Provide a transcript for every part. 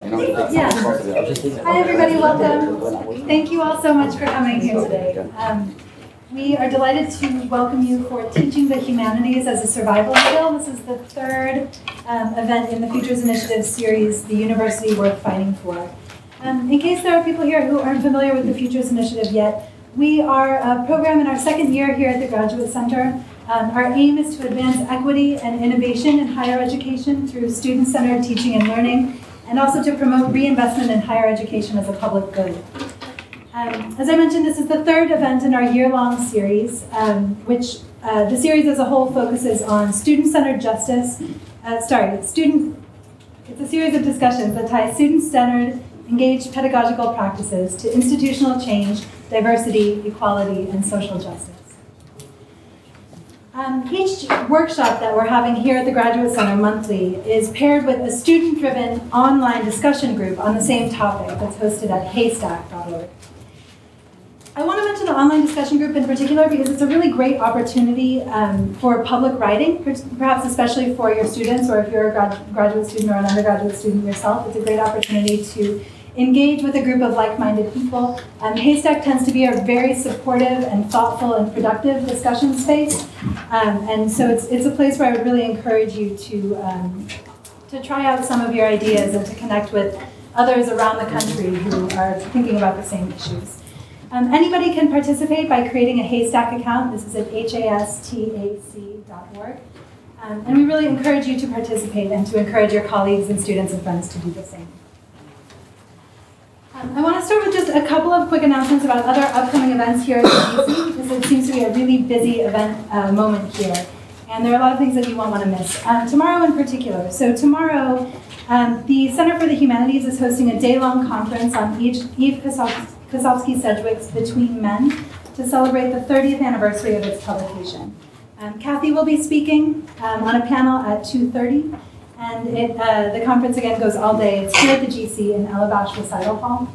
Yeah. Hi, everybody, welcome. Thank you all so much for coming here today. Um, we are delighted to welcome you for Teaching the Humanities as a Survival Skill. This is the third um, event in the Futures Initiative series, The University Worth Fighting For. Um, in case there are people here who aren't familiar with the Futures Initiative yet, we are a program in our second year here at the Graduate Center. Um, our aim is to advance equity and innovation in higher education through student-centered teaching and learning and also to promote reinvestment in higher education as a public good. Um, as I mentioned, this is the third event in our year-long series, um, which uh, the series as a whole focuses on student-centered justice. Uh, sorry, student. It's a series of discussions that tie student-centered, engaged pedagogical practices to institutional change, diversity, equality, and social justice. Um, each workshop that we're having here at the Graduate Center monthly is paired with a student-driven online discussion group on the same topic that's hosted at hastac.org. I want to mention the online discussion group in particular because it's a really great opportunity um, for public writing, perhaps especially for your students or if you're a grad graduate student or an undergraduate student yourself. It's a great opportunity to engage with a group of like-minded people. Um, HASTAC tends to be a very supportive and thoughtful and productive discussion space. Um, and so it's, it's a place where I would really encourage you to, um, to try out some of your ideas and to connect with others around the country who are thinking about the same issues. Um, anybody can participate by creating a HASTAC account. This is at hastac.org. Um, and we really encourage you to participate and to encourage your colleagues and students and friends to do the same. I want to start with just a couple of quick announcements about other upcoming events here at UC, because it seems to be a really busy event uh, moment here. And there are a lot of things that you won't want to miss. Um, tomorrow in particular. So tomorrow, um, the Center for the Humanities is hosting a day-long conference on Eve Kosofsky Sedgwick's Between Men to celebrate the 30th anniversary of its publication. Um, Cathy will be speaking um, on a panel at 2.30. And it, uh, the conference again goes all day. It's here at the GC in Elebash Recital Hall.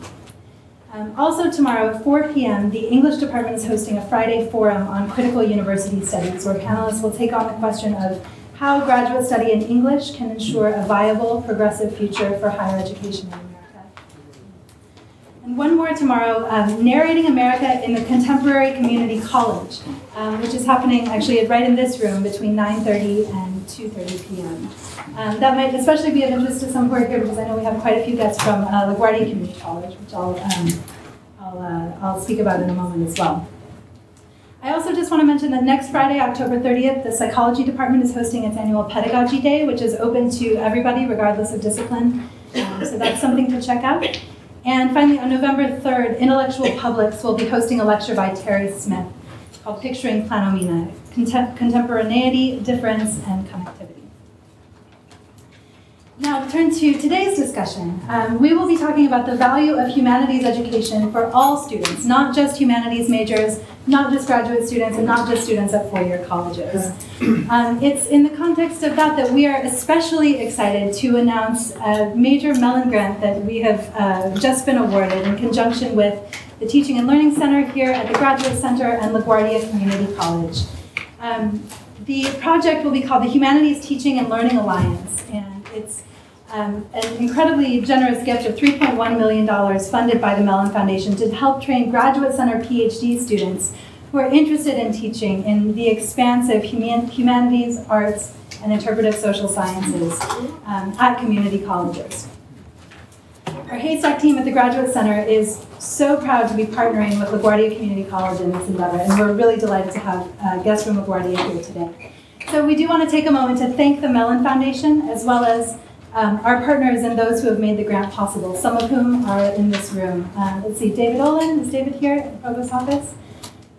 Um, also tomorrow at 4 p.m., the English department is hosting a Friday forum on critical university studies where panelists will take on the question of how graduate study in English can ensure a viable, progressive future for higher education. And one more tomorrow, um, Narrating America in the Contemporary Community College, um, which is happening actually right in this room between 9.30 and 2.30 p.m. Um, that might especially be of interest to some who are here because I know we have quite a few guests from uh, LaGuardia Community College, which I'll, um, I'll, uh, I'll speak about in a moment as well. I also just want to mention that next Friday, October 30th, the Psychology Department is hosting its annual Pedagogy Day, which is open to everybody regardless of discipline. Um, so that's something to check out. And finally, on November 3rd, Intellectual Publics will be hosting a lecture by Terry Smith called Picturing Planomina, Contem Contemporaneity, Difference, and Connectivity. Now, to turn to today's discussion, um, we will be talking about the value of humanities education for all students, not just humanities majors, not just graduate students, and not just students at four-year colleges. Um, it's in the context of that that we are especially excited to announce a major Mellon grant that we have uh, just been awarded in conjunction with the Teaching and Learning Center here at the Graduate Center and LaGuardia Community College. Um, the project will be called the Humanities Teaching and Learning Alliance, and it's um, an incredibly generous gift of $3.1 million funded by the Mellon Foundation to help train Graduate Center PhD students who are interested in teaching in the expansive human humanities, arts, and interpretive social sciences um, at community colleges. Our HASTAC team at the Graduate Center is so proud to be partnering with LaGuardia Community College in this endeavor, and we're really delighted to have uh, guests from LaGuardia here today. So we do want to take a moment to thank the Mellon Foundation as well as um, our partners and those who have made the grant possible, some of whom are in this room. Uh, let's see, David Olan, is David here at the Provost office?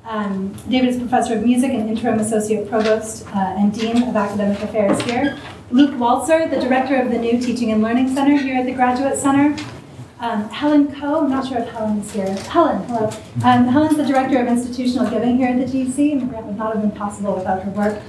Um, David is Professor of Music and Interim Associate Provost uh, and Dean of Academic Affairs here. Luke Waltzer, the Director of the new Teaching and Learning Center here at the Graduate Center. Um, Helen Coe, I'm not sure if Helen is here. Helen, hello. Um, Helen's the Director of Institutional Giving here at the GC, and the grant would not have been possible without her work.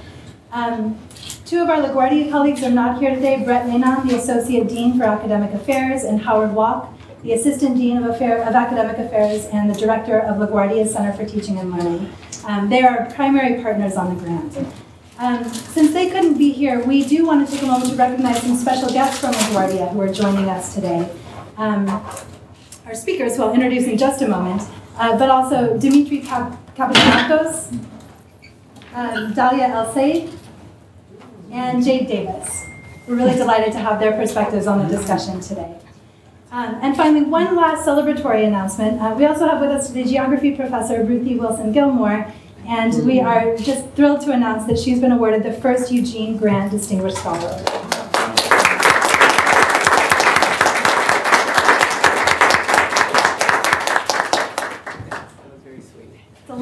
Um, two of our LaGuardia colleagues are not here today, Brett Eynon, the Associate Dean for Academic Affairs, and Howard Wach, the Assistant Dean of, Affair, of Academic Affairs and the Director of LaGuardia Center for Teaching and Learning. Um, they are primary partners on the grant. Um, since they couldn't be here, we do want to take a moment to recognize some special guests from LaGuardia who are joining us today. Um, our speakers, who I'll introduce in just a moment, uh, but also Dimitri Kap um, Dalia El Said, and Jade Davis. We're really delighted to have their perspectives on the discussion today. Um, and finally, one last celebratory announcement. Uh, we also have with us the geography professor, Ruthie Wilson Gilmore, and we are just thrilled to announce that she's been awarded the first Eugene Grant Distinguished Scholar.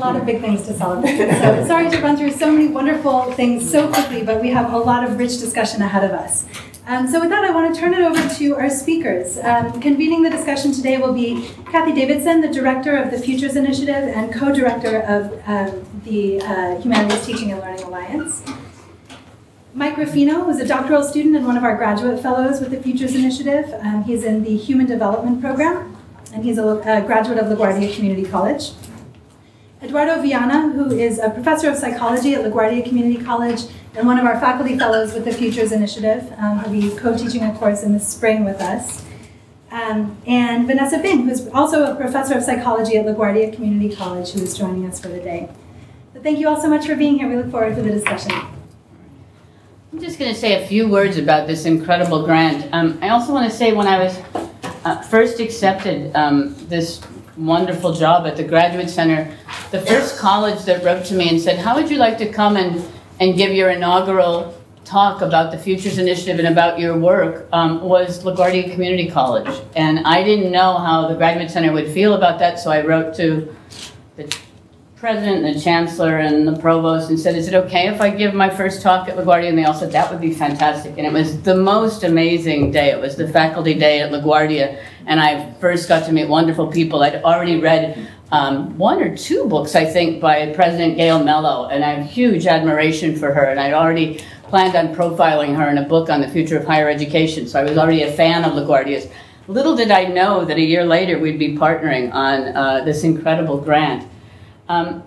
Lot of big things to celebrate. So sorry to run through so many wonderful things so quickly, but we have a lot of rich discussion ahead of us. Um, so with that, I want to turn it over to our speakers. Um, convening the discussion today will be Cathy Davidson, the Director of the Futures Initiative and Co-Director of um, the uh, Humanities Teaching and Learning Alliance. Mike Rifino is a doctoral student and one of our graduate fellows with the Futures Initiative. Um, he's in the Human Development Program, and he's a, a graduate of LaGuardia Community College. Eduardo Vianna, who is a professor of psychology at LaGuardia Community College and one of our faculty fellows with the Futures Initiative. Um, he'll be co-teaching a course in the spring with us. Um, and Vanessa Bing, who's also a professor of psychology at LaGuardia Community College, who is joining us for the day. So thank you all so much for being here. We look forward to the discussion. I'm just going to say a few words about this incredible grant. Um, I also want to say when I was uh, first accepted um, this wonderful job at the Graduate Center, the first college that wrote to me and said, how would you like to come and and give your inaugural talk about the Futures Initiative and about your work? Um, was LaGuardia Community College. And I didn't know how the Graduate Center would feel about that, so I wrote to the president and the chancellor and the provost and said, is it okay if I give my first talk at LaGuardia? And they all said, that would be fantastic. And it was the most amazing day. It was the faculty day at LaGuardia. And I first got to meet wonderful people. I'd already read um, one or two books, I think, by President Gail Mellow, and I have huge admiration for her. And I'd already planned on profiling her in a book on the future of higher education, so I was already a fan of LaGuardia's. Little did I know that a year later we'd be partnering on uh, this incredible grant. Um,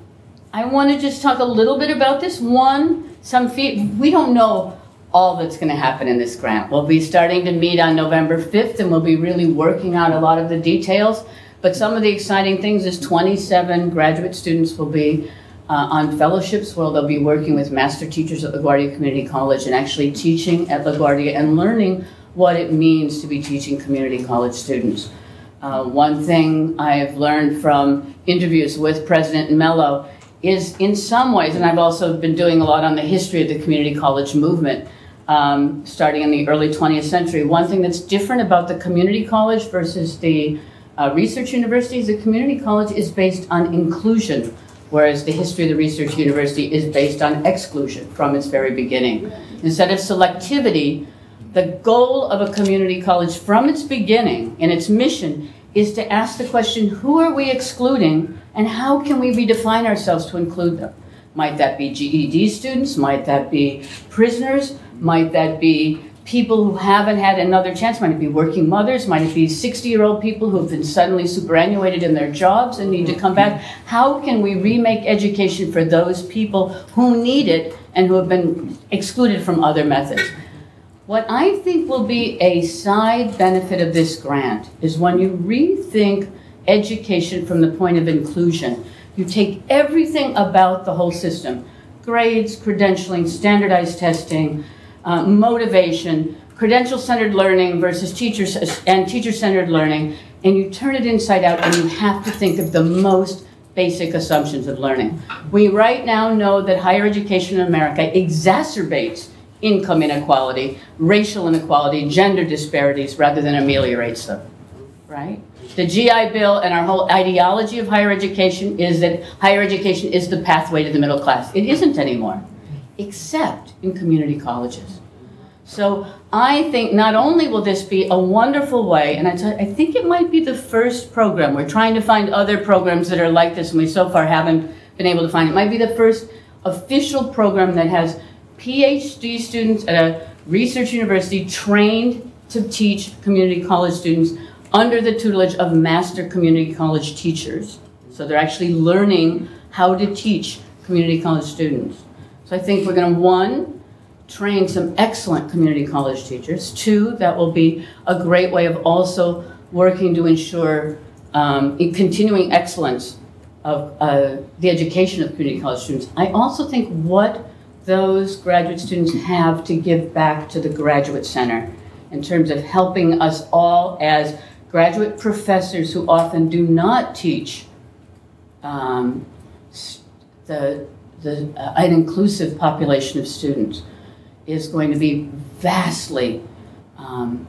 I want to just talk a little bit about this. One, some fee we don't know all that's going to happen in this grant. We'll be starting to meet on November 5th, and we'll be really working out a lot of the details. But some of the exciting things is 27 graduate students will be uh, on fellowships where they'll be working with master teachers at LaGuardia Community College and actually teaching at LaGuardia and learning what it means to be teaching community college students. Uh, one thing I've learned from interviews with President Mellow is in some ways, and I've also been doing a lot on the history of the community college movement, um, starting in the early 20th century. One thing that's different about the community college versus the uh, research universities, the community college is based on inclusion, whereas the history of the research university is based on exclusion from its very beginning. Instead of selectivity, the goal of a community college from its beginning and its mission is to ask the question, who are we excluding and how can we redefine ourselves to include them? Might that be GED students? Might that be prisoners? Might that be people who haven't had another chance. Might it be working mothers? Might it be 60 year old people who have been suddenly superannuated in their jobs and need to come back? How can we remake education for those people who need it and who have been excluded from other methods? What I think will be a side benefit of this grant is when you rethink education from the point of inclusion. You take everything about the whole system grades, credentialing, standardized testing, uh, motivation, credential-centered learning versus teachers and teacher-centered learning, and you turn it inside out and you have to think of the most basic assumptions of learning. We right now know that higher education in America exacerbates income inequality, racial inequality, gender disparities, rather than ameliorates them, right? The GI Bill and our whole ideology of higher education is that higher education is the pathway to the middle class. It isn't anymore except in community colleges. So I think not only will this be a wonderful way, and I, I think it might be the first program. We're trying to find other programs that are like this, and we so far haven't been able to find. It might be the first official program that has PhD students at a research university trained to teach community college students under the tutelage of master community college teachers. So they're actually learning how to teach community college students. So I think we're going to, one, train some excellent community college teachers. Two, that will be a great way of also working to ensure um, continuing excellence of uh, the education of community college students. I also think what those graduate students have to give back to the Graduate Center in terms of helping us all as graduate professors who often do not teach um, the, the, uh, an inclusive population of students is going to be vastly um,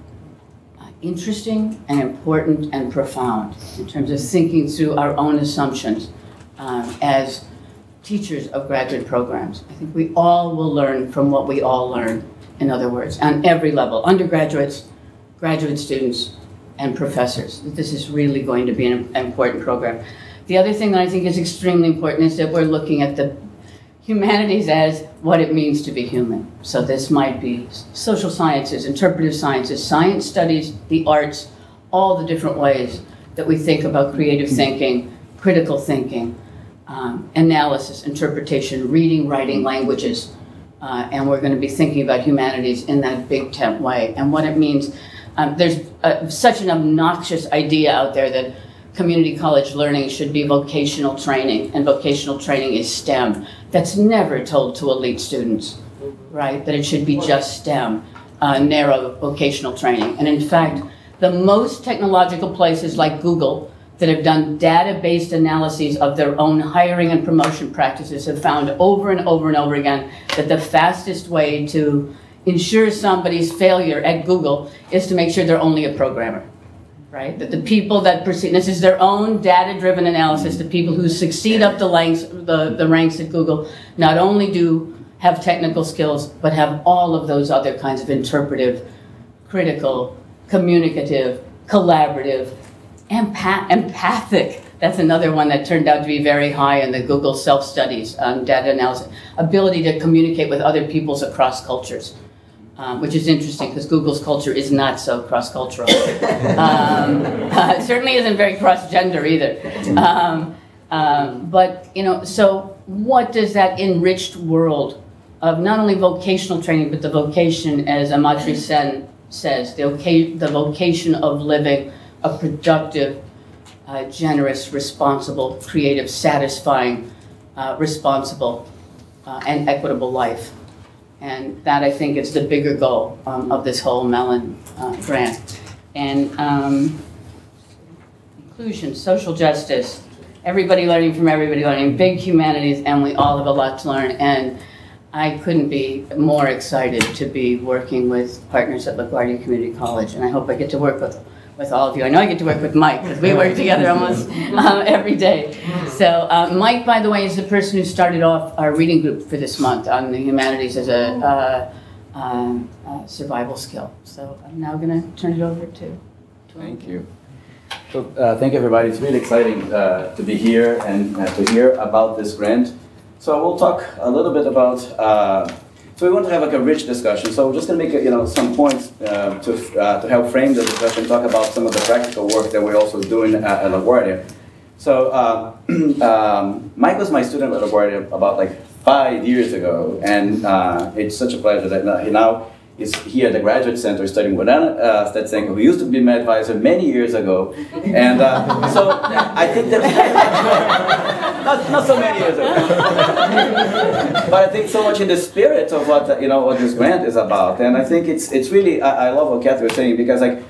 interesting and important and profound in terms of thinking through our own assumptions um, as teachers of graduate programs. I think we all will learn from what we all learn, in other words, on every level, undergraduates, graduate students, and professors. This is really going to be an important program. The other thing that I think is extremely important is that we're looking at the humanities as what it means to be human. So this might be social sciences, interpretive sciences, science studies, the arts, all the different ways that we think about creative thinking, critical thinking, um, analysis, interpretation, reading, writing, languages. Uh, and we're going to be thinking about humanities in that big tent way and what it means. Um, there's uh, such an obnoxious idea out there that community college learning should be vocational training, and vocational training is STEM. That's never told to elite students, right? That it should be just STEM, uh, narrow vocational training. And in fact, the most technological places like Google that have done data-based analyses of their own hiring and promotion practices have found over and over and over again that the fastest way to ensure somebody's failure at Google is to make sure they're only a programmer right? That the people that proceed, this is their own data-driven analysis, the people who succeed up the ranks, the, the ranks at Google, not only do have technical skills, but have all of those other kinds of interpretive, critical, communicative, collaborative, empath empathic. That's another one that turned out to be very high in the Google self-studies on data analysis. Ability to communicate with other peoples across cultures um, which is interesting because Google's culture is not so cross-cultural. um, uh, it certainly isn't very cross-gender either. Um, um, but, you know, so what does that enriched world of not only vocational training, but the vocation, as Amartya Sen says, the, the vocation of living a productive, uh, generous, responsible, creative, satisfying, uh, responsible, uh, and equitable life. And that, I think, is the bigger goal um, of this whole Mellon uh, grant. And um, inclusion, social justice, everybody learning from everybody learning, big humanities, and we all have a lot to learn. And I couldn't be more excited to be working with partners at LaGuardia Community College, and I hope I get to work with them with all of you. I know I get to work with Mike because we work together almost um, every day. So uh, Mike, by the way, is the person who started off our reading group for this month on the humanities as a uh, um, uh, survival skill. So I'm now going to turn it over to. to thank you. So uh, thank you, everybody. It's really exciting uh, to be here and uh, to hear about this grant. So we'll talk a little bit about so we want to have like a rich discussion. So we're just going to make you know some points uh, to uh, to help frame the discussion. Talk about some of the practical work that we're also doing at, at LaGuardia. So uh, um, Mike was my student at LaGuardia about like five years ago, and uh, it's such a pleasure that he now is here at the Graduate Center studying with Anna uh, Stetsenko, who used to be my advisor many years ago. And uh, so I think that, not, not so many years ago. but I think so much in the spirit of what, you know, what this grant is about. And I think it's, it's really, I, I love what Cathy was saying because like,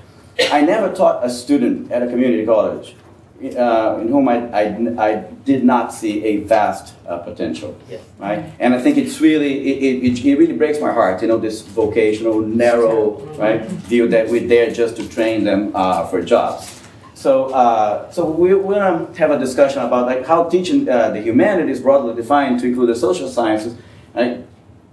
I never taught a student at a community college uh, in whom I, I, I, did not see a vast uh, potential, yes. right? And I think it's really, it, it, it, really breaks my heart, you know, this vocational, narrow, right, view that we're there just to train them uh, for jobs. So, uh, so we, we're gonna have a discussion about like how teaching uh, the humanities broadly defined to include the social sciences right,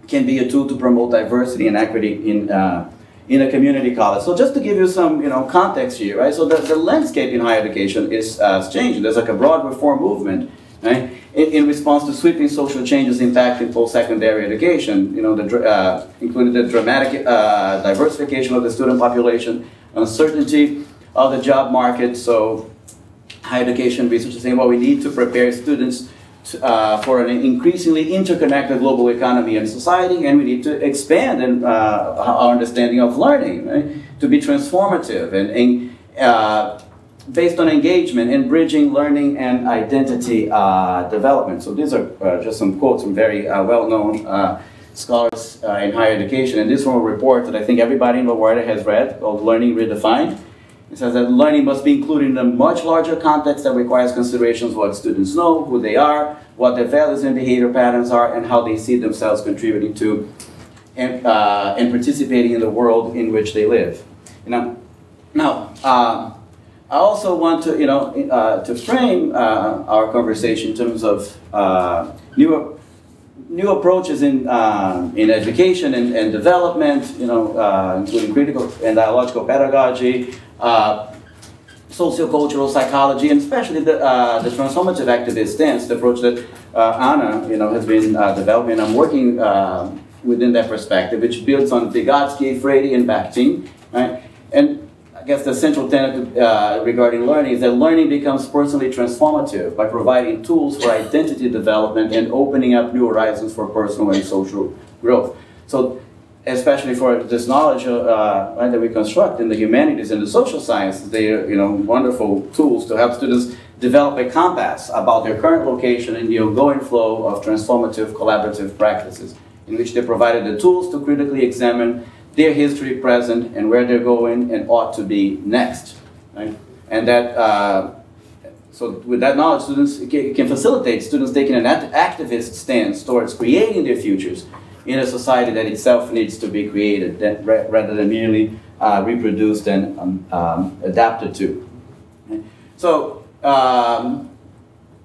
can be a tool to promote diversity and equity in uh, in a community college. So just to give you some you know, context here, right? So the, the landscape in higher education is uh, changing. There's like a broad reform movement, right? In, in response to sweeping social changes impacting post-secondary education, you know, the, uh, including the dramatic uh, diversification of the student population, uncertainty of the job market. So higher education research is saying, well, we need to prepare students uh, for an increasingly interconnected global economy and society, and we need to expand in, uh, our understanding of learning right? to be transformative and, and uh, based on engagement and bridging learning and identity uh, development. So these are uh, just some quotes from very uh, well-known scholars in higher education, and this from a report that I think everybody in the world has read called Learning Redefined. It says that learning must be included in a much larger context that requires considerations of what students know, who they are, what their values and behavior patterns are, and how they see themselves contributing to and, uh, and participating in the world in which they live. You know, now, uh, I also want to, you know, uh, to frame uh, our conversation in terms of uh, new, new approaches in, uh, in education and, and development, you know, including critical and dialogical pedagogy, uh, sociocultural psychology, and especially the, uh, the transformative activist stance, the approach that uh, Anna, you know, has been uh, developing. I'm working within that perspective, which builds on Vygotsky, Freire, and Bakhtin, right? And I guess the central tenet uh, regarding learning is that learning becomes personally transformative by providing tools for identity development and opening up new horizons for personal and social growth. So especially for this knowledge uh, right, that we construct in the humanities and the social sciences, they are you know wonderful tools to help students develop a compass about their current location and the ongoing flow of transformative collaborative practices, in which they're provided the tools to critically examine their history, present, and where they're going and ought to be next. Right? And that. Uh, so with that knowledge, students can facilitate students taking an activist stance towards creating their futures in a society that itself needs to be created that, rather than merely uh, reproduced and um, um, adapted to. Okay? So, um,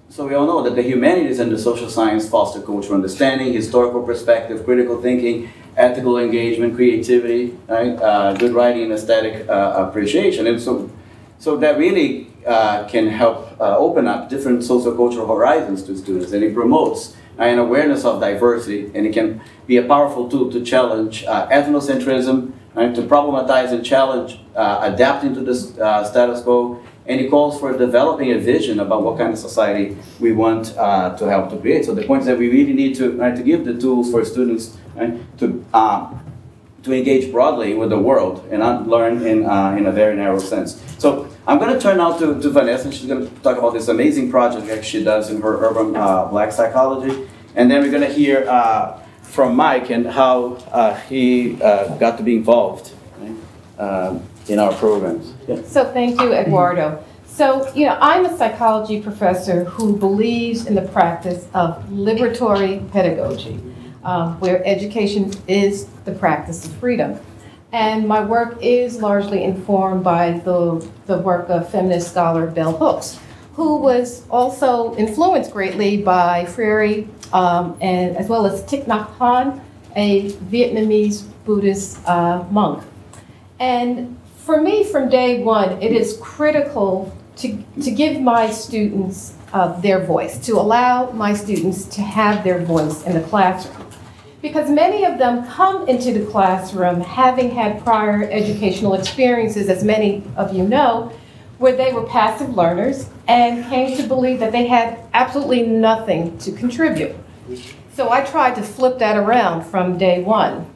so we all know that the humanities and the social science foster cultural understanding, historical perspective, critical thinking, ethical engagement, creativity, right? uh, good writing, and aesthetic uh, appreciation. And so, so that really uh, can help uh, open up different sociocultural horizons to students, and it promotes an awareness of diversity, and it can be a powerful tool to challenge uh, ethnocentrism, right, to problematize and challenge uh, adapting to this uh, status quo, and it calls for developing a vision about what kind of society we want uh, to help to create. So the point is that we really need to, right, to give the tools for students right, to, uh, to engage broadly with the world and not learn in, uh, in a very narrow sense. So I'm going to turn now to, to Vanessa, and she's going to talk about this amazing project that she does in her urban uh, black psychology. And then we're going to hear uh, from Mike and how uh, he uh, got to be involved right, um, in our programs. Yeah. So thank you, Eduardo. So, you know, I'm a psychology professor who believes in the practice of liberatory pedagogy, um, where education is the practice of freedom. And my work is largely informed by the, the work of feminist scholar Bell Hooks, who was also influenced greatly by Freire um, and as well as Thich Nhat Hanh, a Vietnamese Buddhist uh, monk. And for me, from day one, it is critical to, to give my students uh, their voice, to allow my students to have their voice in the classroom. Because many of them come into the classroom having had prior educational experiences, as many of you know, where they were passive learners and came to believe that they had absolutely nothing to contribute. So I tried to flip that around from day one.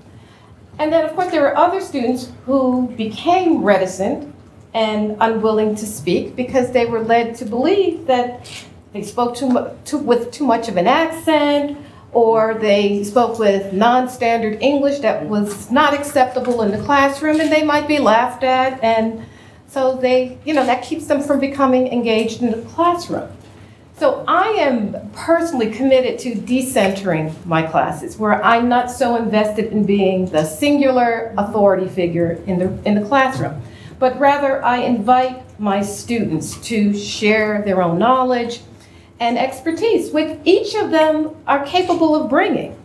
And then, of course, there were other students who became reticent and unwilling to speak because they were led to believe that they spoke too, too, with too much of an accent or they spoke with non-standard English that was not acceptable in the classroom and they might be laughed at and so they, you know, that keeps them from becoming engaged in the classroom. So I am personally committed to decentering my classes, where I'm not so invested in being the singular authority figure in the, in the classroom, but rather I invite my students to share their own knowledge and expertise, which each of them are capable of bringing.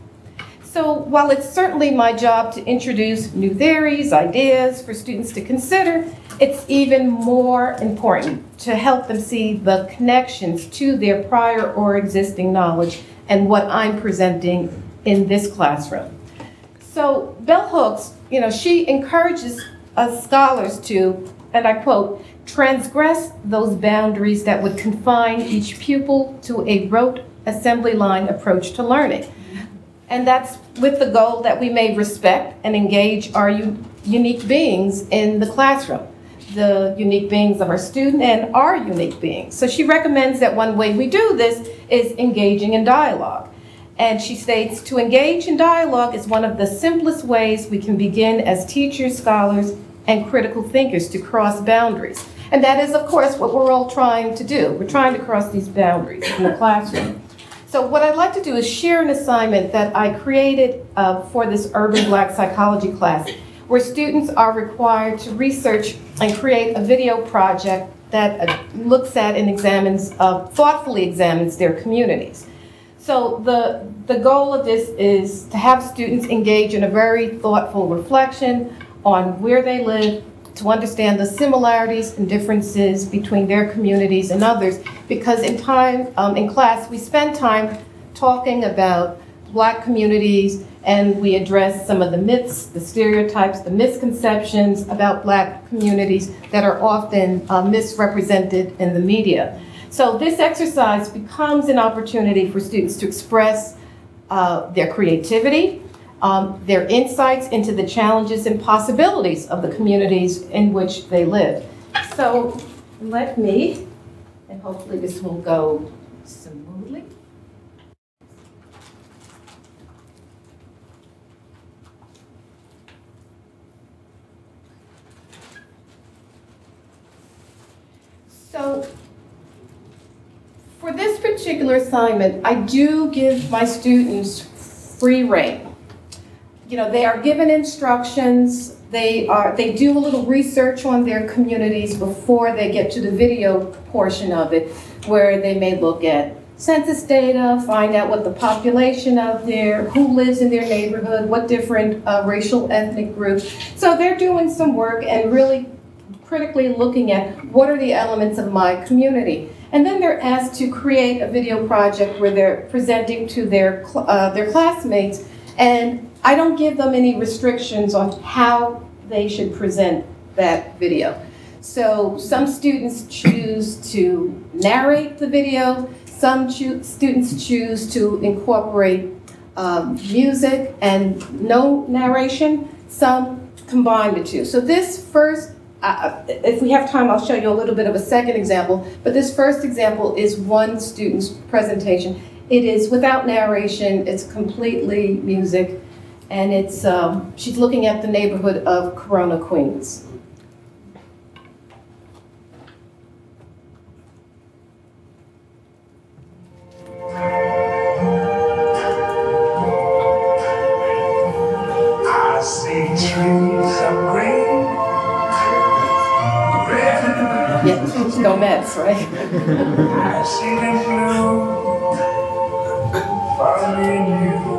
So while it's certainly my job to introduce new theories, ideas for students to consider, it's even more important to help them see the connections to their prior or existing knowledge and what I'm presenting in this classroom. So Bell Hooks, you know, she encourages us scholars to, and I quote, transgress those boundaries that would confine each pupil to a rote assembly line approach to learning. And that's with the goal that we may respect and engage our unique beings in the classroom, the unique beings of our student and our unique beings. So she recommends that one way we do this is engaging in dialogue. And she states, to engage in dialogue is one of the simplest ways we can begin as teachers, scholars, and critical thinkers to cross boundaries. And that is, of course, what we're all trying to do. We're trying to cross these boundaries in the classroom. So what I'd like to do is share an assignment that I created uh, for this urban black psychology class, where students are required to research and create a video project that uh, looks at and examines, uh, thoughtfully examines their communities. So the, the goal of this is to have students engage in a very thoughtful reflection on where they live, to understand the similarities and differences between their communities and others. Because in time, um, in class, we spend time talking about black communities and we address some of the myths, the stereotypes, the misconceptions about black communities that are often uh, misrepresented in the media. So this exercise becomes an opportunity for students to express uh, their creativity, um, their insights into the challenges and possibilities of the communities in which they live. So let me, and hopefully this will go smoothly. So for this particular assignment, I do give my students free rein. You know, they are given instructions, they are, they do a little research on their communities before they get to the video portion of it, where they may look at census data, find out what the population of their, who lives in their neighborhood, what different uh, racial ethnic groups. So they're doing some work and really critically looking at what are the elements of my community. And then they're asked to create a video project where they're presenting to their, uh, their classmates. And I don't give them any restrictions on how they should present that video. So some students choose to narrate the video, some choo- students choose to incorporate um, music and no narration, some combine the two. So this first uh, if we have time, I'll show you a little bit of a second example, but this first example is one student's presentation. It is without narration, it's completely music, and it's, um, she's looking at the neighborhood of Corona, Queens. I see trees of green, red, Yeah, no mess, right? I see them blue, you.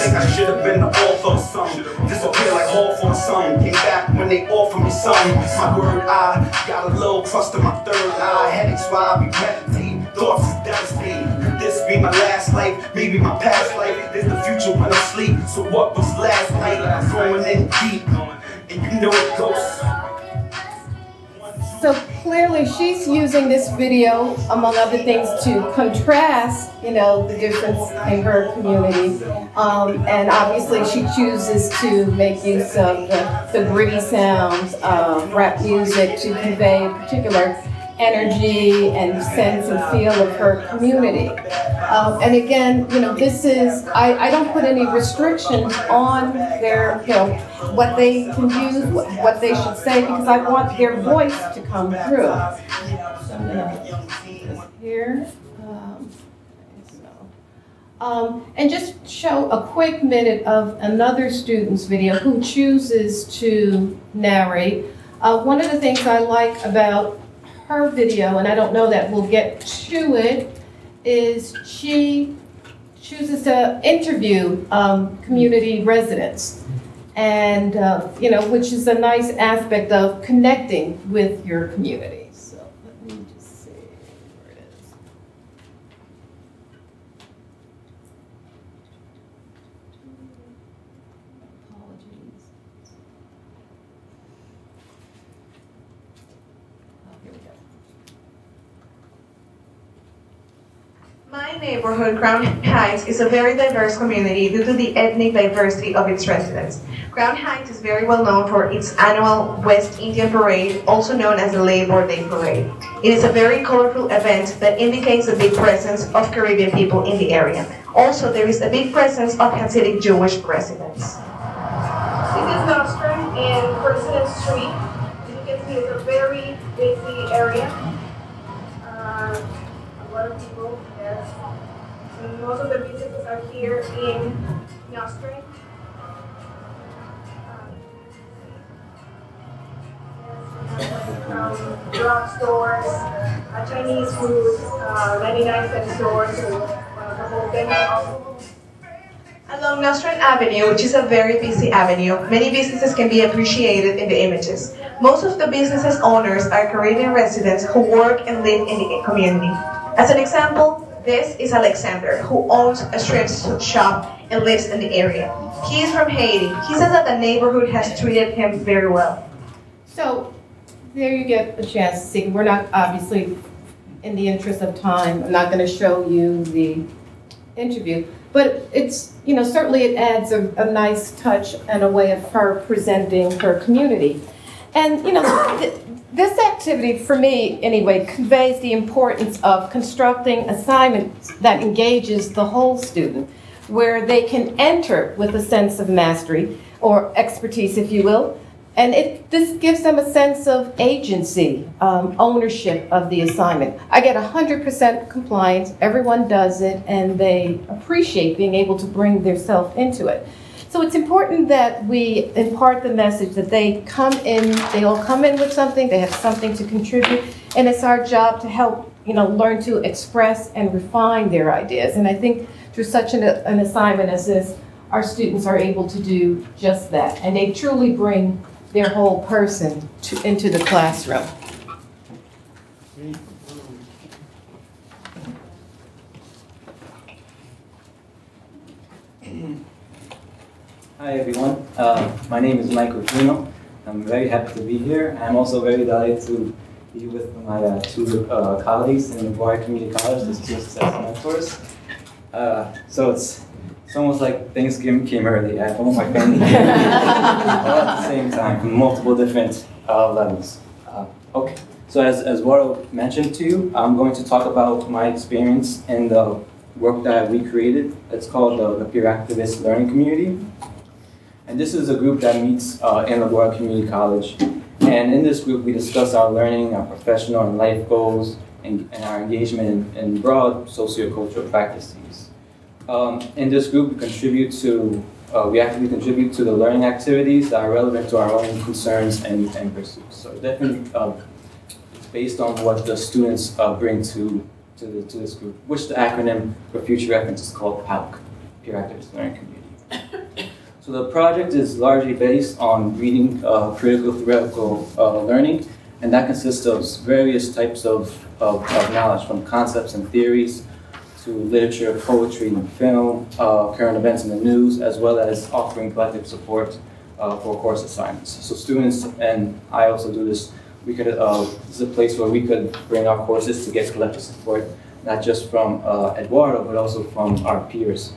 Think I should have been the author of something. Disappear like Hawthorne something. Came back when they offered me something. My word, I got a little trust in my third eye. Headaches while I be meditating. Thoughts is devastating. Could this be my last life? Maybe my past life. There's the future when I sleep. So what was last night? I'm going in deep. And you know it goes. So clearly she's using this video, among other things, to contrast, you know, the difference in her community. Um, and obviously, she chooses to make use of the, the gritty sounds of rap music to convey a particular energy and sense and feel of her community. Um, and again, you know, this is, I, I don't put any restrictions on their, you know, what they can use, what, what they should say, because I want their voice to come through. Here. um, Um, and just show a quick minute of another student's video who chooses to narrate. Uh, one of the things I like about her video, and I don't know that we'll get to it, is she chooses to interview um, community residents. And, uh, you know, which is a nice aspect of connecting with your community. So let me just see where it is. Apologies. Oh, here we go. My neighborhood, Crown Heights, is a very diverse community due to the ethnic diversity of its residents. Crown Heights is very well known for its annual West Indian Parade, also known as the Labor Day Parade. It is a very colorful event that indicates a big presence of Caribbean people in the area. Also, there is a big presence of Hasidic Jewish residents. This is Nostrand in President Street. You can see, it's a very busy area. Uh, a lot of people, yes. And most of the businesses are here in Nostrand. Um, drugstores, uh, Chinese food, uh, 99 cent stores, uh, whole. Along Nostrand Avenue, which is a very busy avenue, many businesses can be appreciated in the images. Most of the businesses owners are Korean residents who work and live in the community. As an example, this is Alexander, who owns a shrimp shop and lives in the area. He is from Haiti. He says that the neighborhood has treated him very well. So, there you get a chance to see. We're not, obviously, in the interest of time, I'm not going to show you the interview. But it's, you know, certainly it adds a, a nice touch and a way of her presenting her community. And, you know, this activity, for me anyway, conveys the importance of constructing assignments that engages the whole student, where they can enter with a sense of mastery or expertise, if you will, and it, this gives them a sense of agency, um, ownership of the assignment. I get 100% compliance, everyone does it, and they appreciate being able to bring their self into it. So it's important that we impart the message that they come in, they all come in with something, they have something to contribute, and it's our job to help, you know, learn to express and refine their ideas. And I think through such an, an assignment as this, our students are able to do just that, and they truly bring their whole person to, into the classroom. Hi everyone, uh, my name is Michael Pino. I'm very happy to be here. I'm also very delighted to be with my uh, two uh, colleagues in the Boyer Community College, the Student Success Mentors. Uh, so it's, it's almost like Thanksgiving came early. I have all my family all at the same time multiple different uh, levels. Uh, okay, so as, as Waro mentioned to you, I'm going to talk about my experience in the work that we created. It's called the, the Peer Activist Learning Community. And this is a group that meets uh, in LaGuardia Community College. And in this group, we discuss our learning, our professional and life goals, and, and our engagement in, in broad sociocultural practices. Um, in this group, we contribute to, uh, we actively contribute to the learning activities that are relevant to our own concerns and, and pursuits. So definitely, uh, it's based on what the students uh, bring to, to, the, to this group, which the acronym for future reference is called PALC, Peer Activist Learning Community. So the project is largely based on reading uh, critical theoretical uh, learning, and that consists of various types of, of, of knowledge, from concepts and theories to literature, poetry, and film, uh, current events in the news, as well as offering collective support uh, for course assignments. So students, and I also do this, we could, uh, this is a place where we could bring our courses to get collective support, not just from uh, Eduardo, but also from our peers.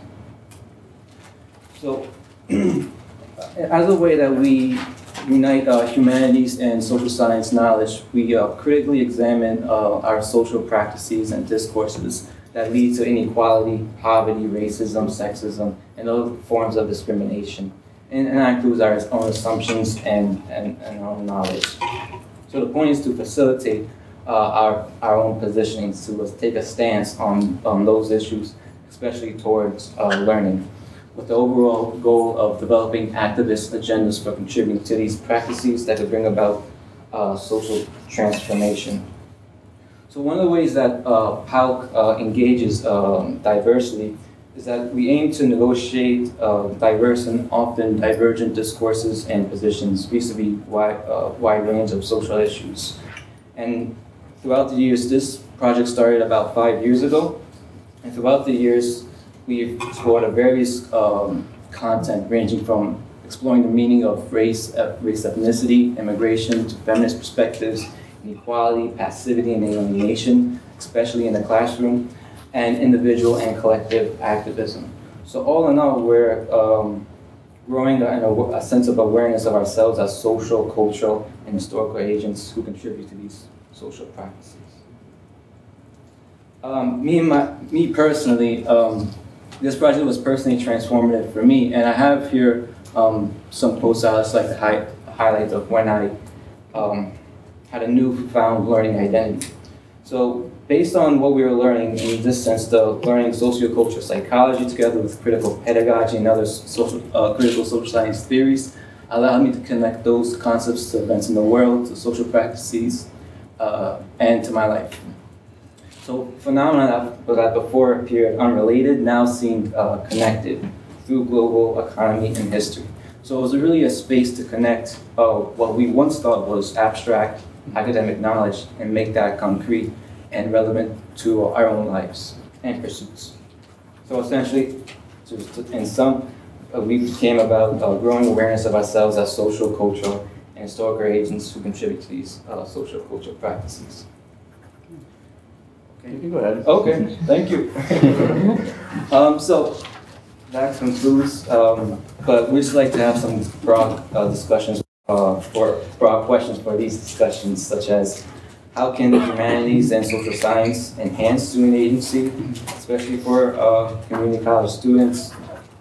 So, as a way that we unite uh, humanities and social science knowledge, we uh, critically examine uh, our social practices and discourses that lead to inequality, poverty, racism, sexism, and other forms of discrimination. And, and that includes our own assumptions and, and, and our own knowledge. So the point is to facilitate uh, our, our own positionings, to take a stance on, on those issues, especially towards uh, learning with the overall goal of developing activist agendas for contributing to these practices that could bring about uh, social transformation. So one of the ways that uh, PALC uh, engages um, diversity is that we aim to negotiate uh, diverse and often divergent discourses and positions vis-a-vis wide, uh, wide range of social issues. And throughout the years, this project started about five years ago. And throughout the years, we've explored a various um, content ranging from exploring the meaning of race, race, ethnicity, immigration, to feminist perspectives, inequality, passivity, and alienation, especially in the classroom, and individual and collective activism. So all in all, we're um, growing a, a, sense of awareness of ourselves as social, cultural, and historical agents who contribute to these social practices. Um, me, my, me personally, um, this project was personally transformative for me, and I have here um, some posts I like to hi highlight of when I um, had a newfound learning identity. So based on what we were learning, in this sense, the learning sociocultural psychology together with critical pedagogy and other social, uh, critical social science theories allowed me to connect those concepts to events in the world, to social practices, uh, and to my life. So phenomena that before appeared unrelated now seemed uh, connected through global economy and history. So it was really a space to connect uh, what we once thought was abstract academic knowledge and make that concrete and relevant to our own lives and pursuits. So essentially, in sum, uh, we came about uh, growing awareness of ourselves as social, cultural, and historical agents who contribute to these uh, social cultural practices. You can go ahead. Okay, thank you. um, so that concludes, um, but we'd just like to have some broad uh, discussions uh, for broad questions for these discussions, such as how can the humanities and social science enhance student agency, especially for uh, community college students?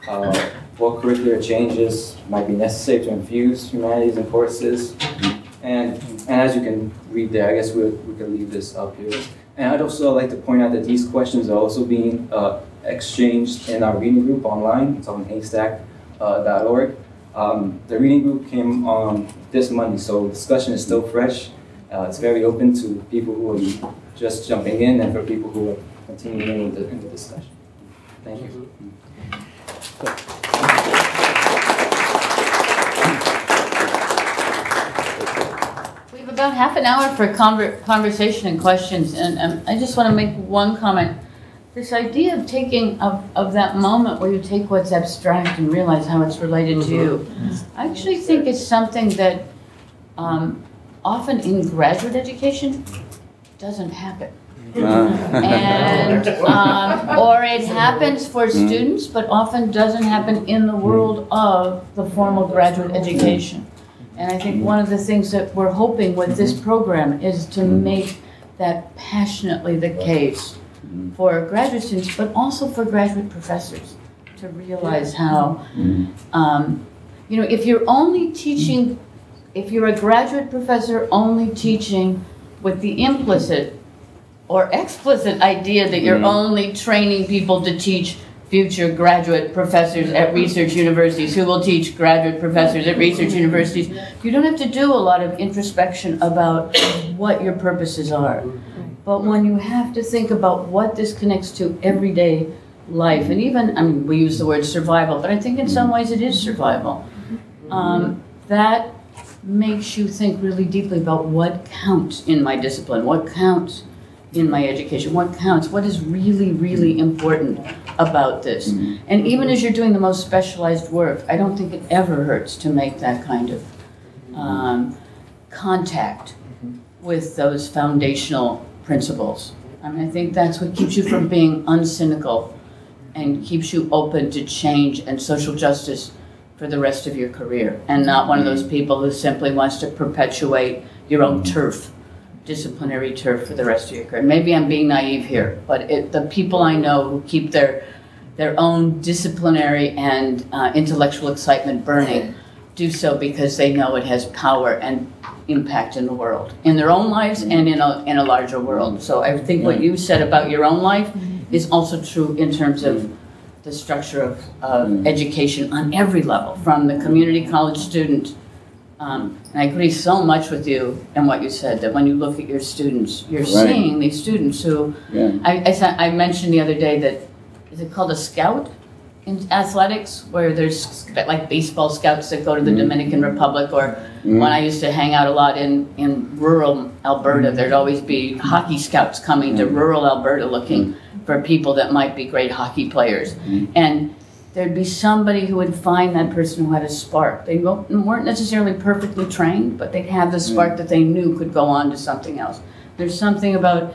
Uh, what curricular changes might be necessary to infuse humanities in courses? And, and as you can read there, I guess we, we could leave this up here. And I'd also like to point out that these questions are also being uh, exchanged in our reading group online. It's on hastac.org. Uh, um, the reading group came on this Monday, so discussion is still fresh. Uh, it's very open to people who are just jumping in and for people who are continuing in the, in the discussion. Thank you. About half an hour for conver conversation and questions, and um, I just want to make one comment. This idea of taking, of, of that moment where you take what's abstract and realize how it's related to you, I actually think it's something that um, often in graduate education doesn't happen. and um, or it happens for students, but often doesn't happen in the world of the formal graduate education. And I think one of the things that we're hoping with this mm-hmm. program is to mm-hmm. make that passionately the case mm-hmm. for graduate students, but also for graduate professors to realize how, um, you know, if you're only teaching, if you're a graduate professor only teaching with the implicit or explicit idea that you're only training people to teach future graduate professors at research universities who will teach graduate professors at research universities. You don't have to do a lot of introspection about what your purposes are. But when you have to think about what this connects to everyday life, and even, I mean, we use the word survival, but I think in some ways it is survival. Um, that makes you think really deeply about what counts in my discipline, what counts in my education, what counts, what is really, really mm-hmm. important about this. Mm-hmm. And even as you're doing the most specialized work, I don't think it ever hurts to make that kind of mm-hmm. um, contact mm-hmm. with those foundational principles. I mean, I think that's what keeps you from being uncynical and keeps you open to change and social justice for the rest of your career and not one of those people who simply wants to perpetuate your own turf, disciplinary turf for the rest of your career. Maybe I'm being naive here, but it, the people I know who keep their their own disciplinary and uh, intellectual excitement burning do so because they know it has power and impact in the world, in their own lives and in a, in a larger world. So I think what you said about your own life mm-hmm. is also true in terms of mm-hmm. the structure of, of mm-hmm. education on every level, from the community college student. Um, and I agree so much with you and what you said, that when you look at your students, you're Right. seeing these students who, Yeah. I, I, sa- I mentioned the other day that, is it called a scout in athletics? Where there's like baseball scouts that go to the Mhm. Dominican Republic, or Mhm. when I used to hang out a lot in, in rural Alberta, there'd always be hockey scouts coming to rural Alberta looking for people that might be great hockey players. And there'd be somebody who would find that person who had a spark. They weren't necessarily perfectly trained, but they'd have the spark that they knew could go on to something else. There's something about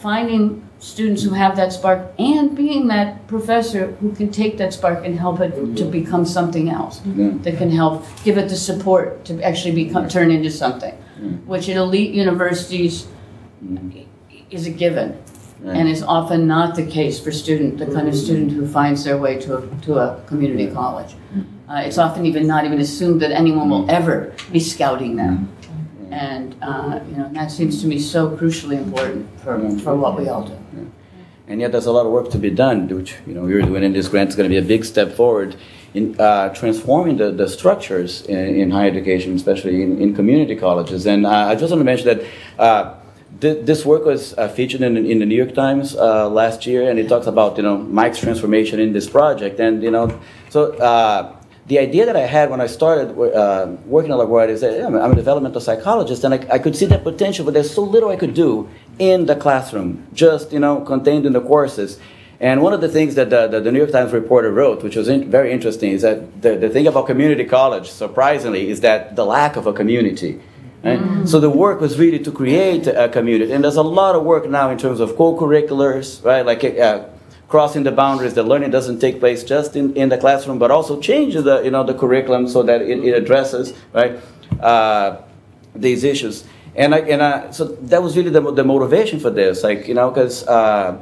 finding students who have that spark and being that professor who can take that spark and help it to become something else that can help give it the support to actually become turn into something Mm. which at elite universities Mm. is a given Right. and it's often not the case for student the kind of student who finds their way to a, to a community college. Uh, it's often even not even assumed that anyone will ever be scouting them. And uh, you know that seems to me so crucially important for, for what we all do. And yet, there's a lot of work to be done, which you know we're doing in this grant is going to be a big step forward in uh, transforming the, the structures in, in higher education, especially in, in community colleges. And uh, I just want to mention that. Uh, this work was uh, featured in, in the New York Times uh, last year, and it talks about you know Mike's transformation in this project, and you know, so uh, the idea that I had when I started uh, working at LaGuardia is that yeah, I'm a developmental psychologist, and I, I could see that potential, but there's so little I could do in the classroom, just you know, contained in the courses. And one of the things that the, the, the New York Times reporter wrote, which was in, very interesting, is that the, the thing about community college, surprisingly, is that the lack of a community. Right? So the work was really to create a community, and there's a lot of work now in terms of co-curriculars, right? Like uh, crossing the boundaries. The learning doesn't take place just in, in the classroom, but also change the you know the curriculum so that it, it addresses right uh, these issues. And I, and I, so that was really the, the motivation for this, like you know, because uh,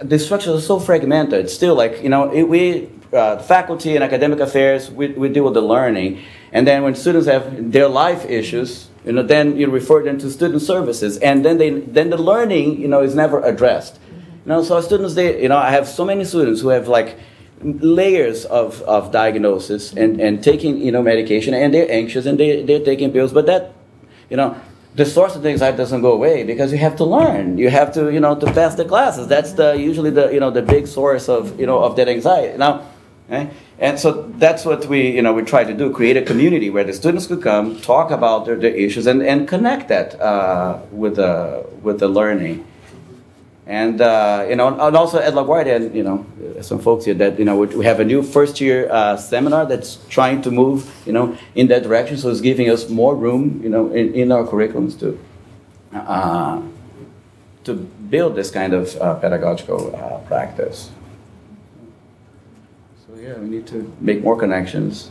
the structures are so fragmented. Still, like you know, it, we uh, faculty and academic affairs, we, we deal with the learning, and then when students have their life issues, you know, then you refer them to student services, and then they then the learning, you know, is never addressed. Mm-hmm. You know, so students, they, you know, I have so many students who have like layers of, of diagnosis and, and taking, you know, medication, and they're anxious and they, they're taking pills, but that, you know, the source of the anxiety doesn't go away because you have to learn. You have to, you know, to pass the classes. That's the usually the, you know, the big source of, you know, of that anxiety. Now, eh? and so that's what we, you know, we try to do: create a community where the students could come, talk about their, their issues, and, and connect that uh, with the with the learning. And uh, you know, and also at LaGuardia, and you know, some folks here that you know we we have a new first year uh, seminar that's trying to move you know in that direction. So it's giving us more room you know in, in our curriculums to uh, to build this kind of uh, pedagogical uh, practice. So yeah, we need to make more connections.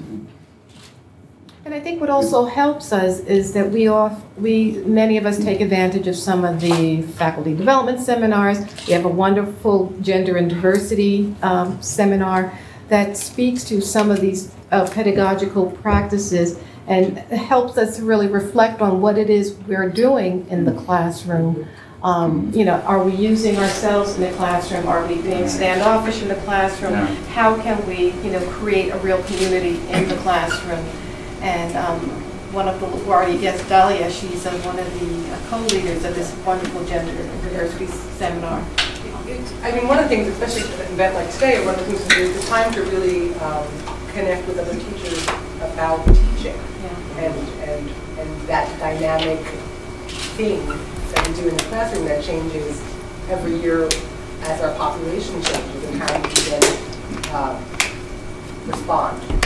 And I think what also helps us is that we off, we, many of us take advantage of some of the faculty development seminars. We have a wonderful gender and diversity um, seminar that speaks to some of these uh, pedagogical practices and helps us to really reflect on what it is we're doing in the classroom. Um, you know, are we using ourselves in the classroom? Are we being standoffish in the classroom? Yeah. How can we, you know, create a real community in the classroom? And um, one of the LaGuardia guests, Dahlia, she's uh, one of the uh, co-leaders of this wonderful gender diversity seminar. It's- I mean, one of the things, especially at an event like today, one of the things is the time to really um, connect with other teachers about teaching Yeah. and, and, and that dynamic thing that we do in the classroom that changes every year as our population changes and how we then uh, respond.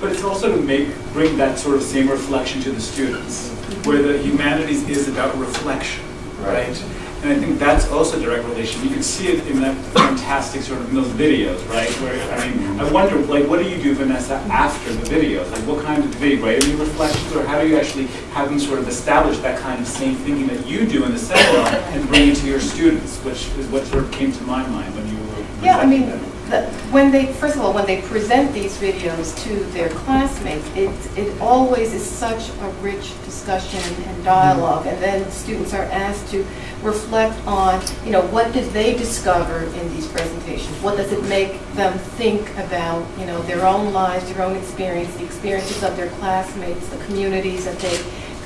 but it's also to make, bring that sort of same reflection to the students, where the humanities is about reflection, right? And I think that's also a direct relation. You can see it in that fantastic sort of in those videos, right? Where I mean, I wonder, like, what do you do, Vanessa, after the videos? Like, what kind of do they write any reflections, or how do you actually have them sort of establish that kind of same thinking that you do in the seminar and bring it to your students, which is what sort of came to my mind when you were. Yeah, I mean, them. The- when they, first of all, when they present these videos to their classmates, it, it always is such a rich discussion and dialogue. And then students are asked to reflect on, you know, what did they discover in these presentations? What does it make them think about, you know, their own lives, their own experience, the experiences of their classmates, the communities that they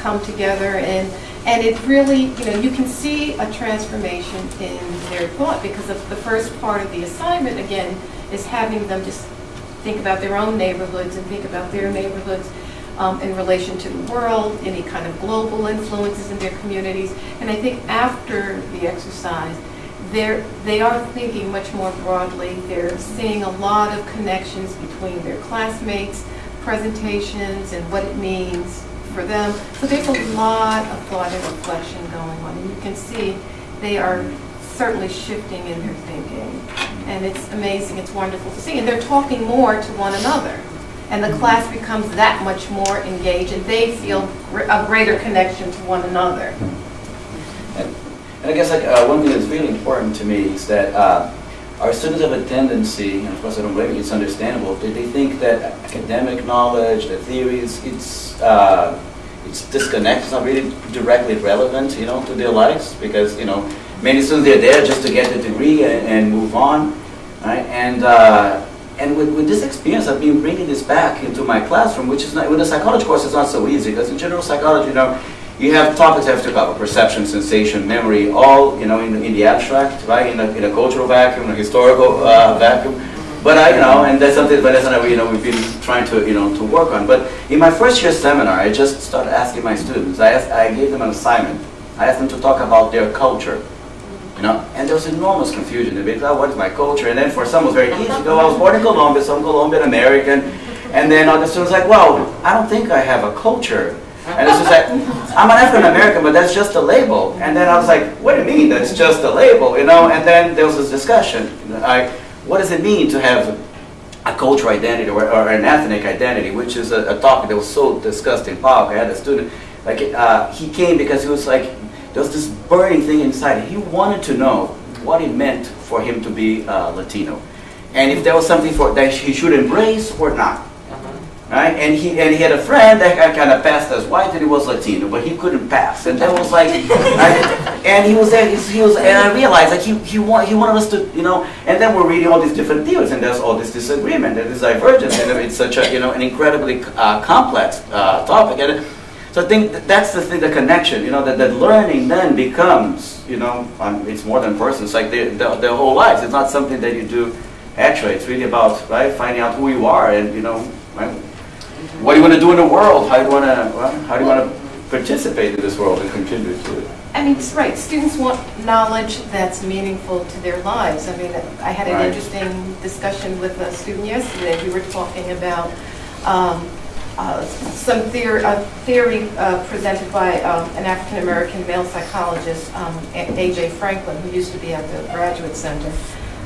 come together in. And it really, you know, you can see a transformation in their thought because of the first part of the assignment, again, is having them just think about their own neighborhoods and think about their neighborhoods um, in relation to the world, any kind of global influences in their communities. And I think after the exercise, they're, they are thinking much more broadly. They're seeing a lot of connections between their classmates, presentations, and what it means for them. So there's a lot of thought and reflection going on. And you can see they are certainly shifting in their thinking. And it's amazing, it's wonderful to see. And they're talking more to one another. And the class becomes that much more engaged, and they feel a greater connection to one another. And and I guess like uh, one thing that's really important to me is that uh, our students have a tendency, and of course I don't blame it, it's understandable, that they think that academic knowledge, the theories, it's uh, it's disconnected, it's not really directly relevant, you know, to their lives because you know many students they're there just to get the degree and, and move on, right? And uh, and with, with this experience, I've been bringing this back into my classroom, which is not, with the psychology course, it's not so easy because in general psychology, you know, you have topics that have to cover perception, sensation, memory, all you know in, in the abstract, right? In a, in a cultural vacuum, a historical uh, vacuum. But I, you know, and that's something Vanessa and I, you know, we've been trying to, you know, to work on. But in my first year seminar, I just started asking my students. I asked, I gave them an assignment. I asked them to talk about their culture. You know, and there was enormous confusion. They'd be, oh, what is my culture? And then for some it was very easy. Go, I was born in Colombia, so I'm Colombian American. And then other students like, well, I don't think I have a culture. And it's just like, I'm an African American, but that's just a label. And then I was like, what do you mean that's just a label? You know, and then there was this discussion. like, what does it mean to have a cultural identity or, or an ethnic identity, which is a, a topic that was so discussed in PALC. I had a student, like, uh, he came because he was like, there was this burning thing inside. He wanted to know what it meant for him to be uh, Latino. And if there was something for that he should embrace or not. Right? And he and he had a friend that kind of passed as white and he was Latino, but he couldn't pass. And that was like, and he was there. He was, and I realized like he he, want, he wanted us to, you know. And then we're reading all these different theories, and there's all this disagreement, and this divergence, and it's such a you know an incredibly uh, complex uh, topic. And so I think that that's the thing, the connection, you know, that, that learning then becomes, you know, um, it's more than person. It's like their, their whole lives. It's not something that you do actually. It's really about right finding out who you are and you know. Right? What do you want to do in the world? How do you want to? Well, how do you want to participate in this world and contribute to it? I mean, it's right, students want knowledge that's meaningful to their lives. I mean, I had an Right. interesting discussion with a student yesterday. We were talking about um, uh, some theory, a theory uh, presented by um, an African-American male psychologist, um, A.J. Franklin, who used to be at the Graduate Center.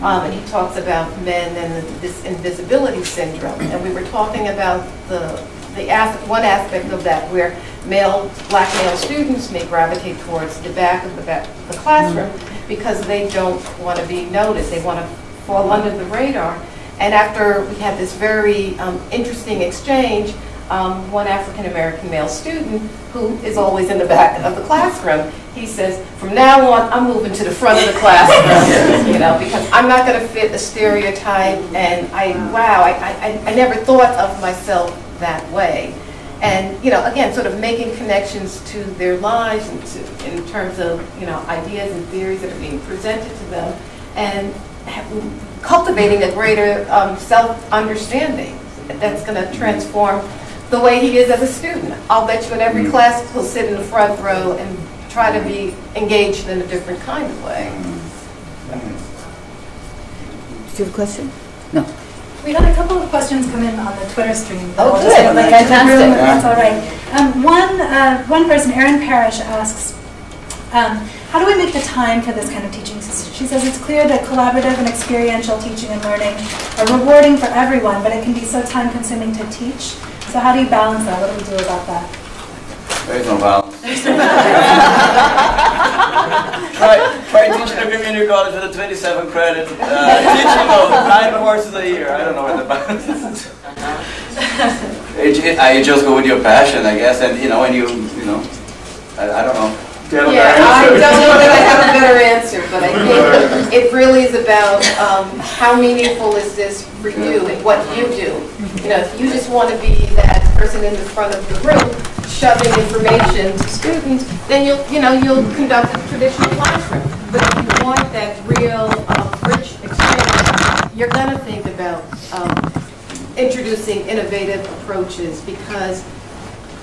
Um, And he talks about men and this invisibility syndrome. And we were talking about the, the as- one aspect of that where male, black male students may gravitate towards the back of the, back, the classroom because they don't want to be noticed. They want to fall under the radar. And after we had this very um, interesting exchange, um, one African American male student who is always in the back of the classroom, he says, "From now on, I'm moving to the front of the classroom, you know, because I'm not going to fit a stereotype." And I, wow, I, I, I never thought of myself that way. And you know, again, sort of making connections to their lives and to, in terms of you know ideas and theories that are being presented to them, and cultivating a greater um, self-understanding that's going to transform the way he is as a student. I'll bet you in every class he'll sit in the front row and try to be engaged in a different kind of way. Do you have a question? No. We had a couple of questions come in on the Twitter stream. Oh, I'll good. just go back Fantastic. room, if That's all right. Um, one, uh, one person, Erin Parrish, asks, um, how do we make the time for this kind of teaching? She says it's clear that collaborative and experiential teaching and learning are rewarding for everyone, but it can be so time consuming to teach. So how do you balance that? What do we do about that? There is no balance. try, try teaching a community college with a 27 credit uh, teaching load, nine courses a year. I don't know what the balance is. It, it, I, you just go with your passion, I guess, and you know, and you, you know, I, I don't know. Do you have a Yeah, better I don't know that I have a better answer, but I think it really is about um, how meaningful is this for you and what you do. You know, if you just want to be that person in the front of the room shoving information to students, then you'll, you know, you'll conduct a traditional classroom. But if you want that real, um, rich experience, you're going to think about um, introducing innovative approaches because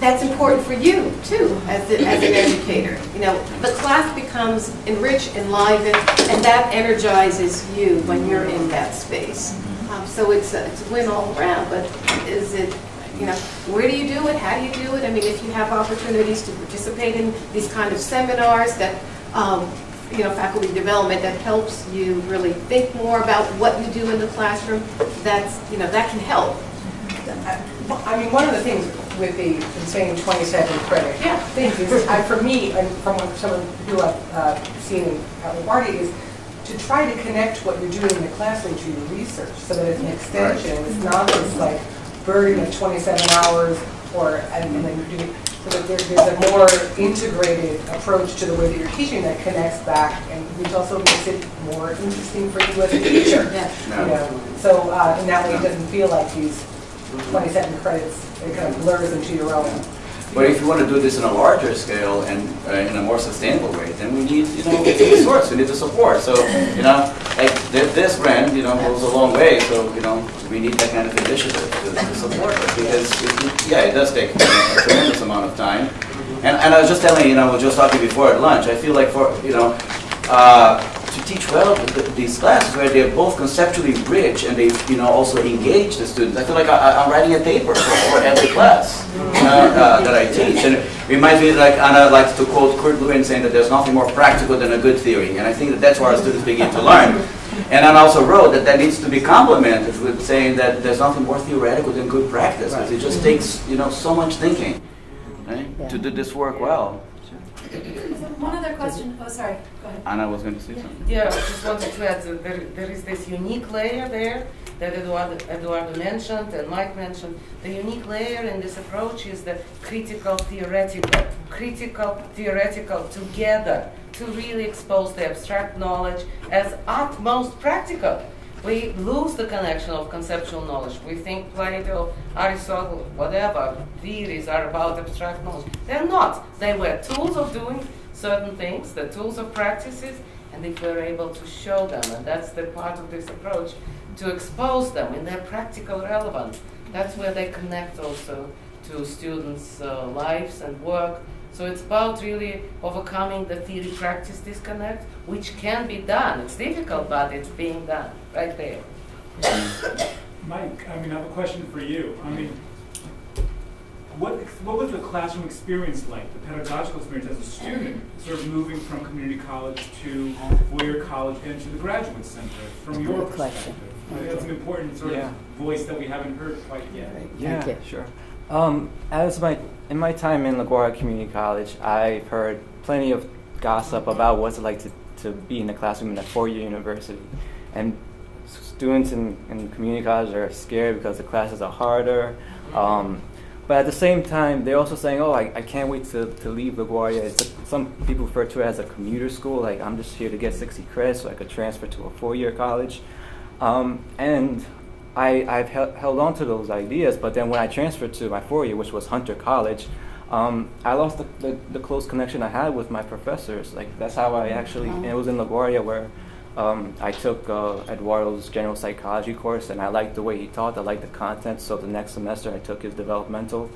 that's important for you too, as, a- as an educator. You know, the class becomes enriched, enlivened, and that energizes you when you're in that space. Um, so it's a, it's a win all around, but is it, you know, where do you do it? How do you do it? I mean, if you have opportunities to participate in these kind of seminars that, um, you know, faculty development that helps you really think more about what you do in the classroom, that's, you know, that can help. I mean, one of the things with the insane 27 credit yeah. things is, I, for me, and from someone who I've uh, seen at LaGuardia, is to try to connect what you're doing in the classroom to your research, so that it's an extension. It's not this like burden of 27 hours, or and, and then you're doing. So that there, there's a more integrated approach to the way that you're teaching that connects back, and which also makes it more interesting for you as a teacher. Yeah. You know, so uh, in that way, it doesn't feel like these 27 credits, it kind of blurs into your own. But if you want to do this in a larger scale and uh, in a more sustainable way, then we need, you know, the resource, we need the support. So, you know, like th- this grant, you know, goes a long way. So, you know, we need that kind of initiative to, to support it because, it, yeah, it does take you know, a tremendous amount of time. And, and I was just telling you, know, we were just talking before at lunch. I feel like for, you know, uh, to teach well th- these classes where they're both conceptually rich and they, you know, also engage the students. I feel like I, I'm writing a paper for, every class uh, uh, that I teach. And it reminds me, like Anna likes to quote Kurt Lewin saying that there's nothing more practical than a good theory. And I think that that's where our students begin to learn. And I also wrote that that needs to be complemented with saying that there's nothing more theoretical than good practice. Because it just takes, you know, so much thinking right, to do this work well. One other question, oh, sorry, go ahead. Anna was going to say something. Yeah, I just wanted to add that there, there is this unique layer there that Eduardo, Eduardo mentioned and Mike mentioned. The unique layer in this approach is the critical theoretical, critical theoretical together to really expose the abstract knowledge as utmost practical. We lose the connection of conceptual knowledge. We think Plato, Aristotle, whatever theories are about abstract knowledge. They're not. They were tools of doing certain things, the tools of practices, and if we're able to show them, and that's the part of this approach, to expose them in their practical relevance, that's where they connect also to students' uh, lives and work. So it's about really overcoming the theory practice disconnect, which can be done. It's difficult, but it's being done right there. Mike, I mean, I have a question for you. I mean, what, what was the classroom experience like, the pedagogical experience as a student, sort of moving from community college to four-year college and to the graduate center, from your Good question. perspective? I think that's an important sort Yeah. of voice that we haven't heard quite yet. Yeah, sure. Um, as my in my time in LaGuardia Community College, I've heard plenty of gossip about what's it like to, to be in the classroom in a four-year university, and students in, in community college are scared because the classes are harder. Um, but at the same time, they're also saying, "Oh, I, I can't wait to, to leave LaGuardia." It's a, some people refer to it as a commuter school. Like I'm just here to get 60 credits so I could transfer to a four-year college. Um, and I, I've held, held on to those ideas, but then when I transferred to my four year, which was Hunter College, um, I lost the, the, the close connection I had with my professors. Like that's how I actually, and it was in LaGuardia where um, I took uh, Eduardo's general psychology course, and I liked the way he taught. I liked the content. So the next semester, I took his developmental